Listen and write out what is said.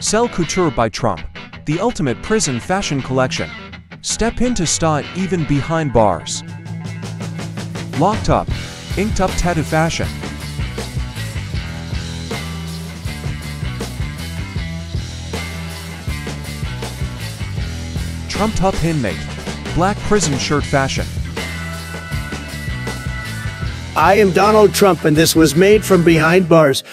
Cell Couture by Trump, the ultimate prison fashion collection. Step into style even behind bars. Locked up, inked up tattoo fashion. Trumped up Inmate, black prison shirt fashion. I am Donald Trump, and this was made from behind bars.